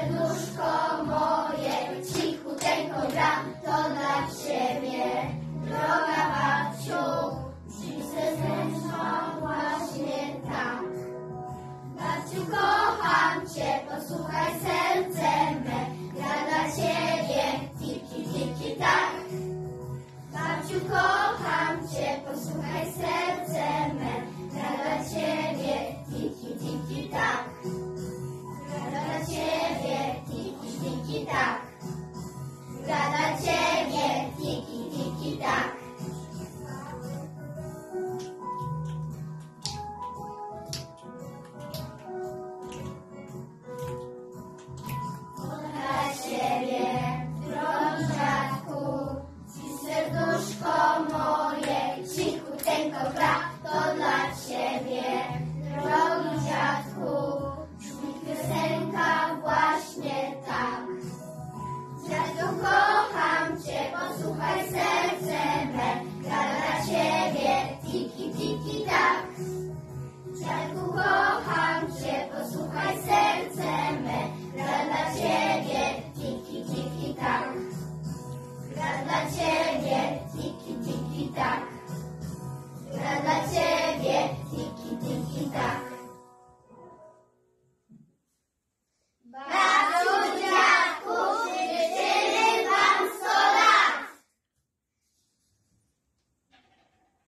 serduszko moje, cichuteńko gram.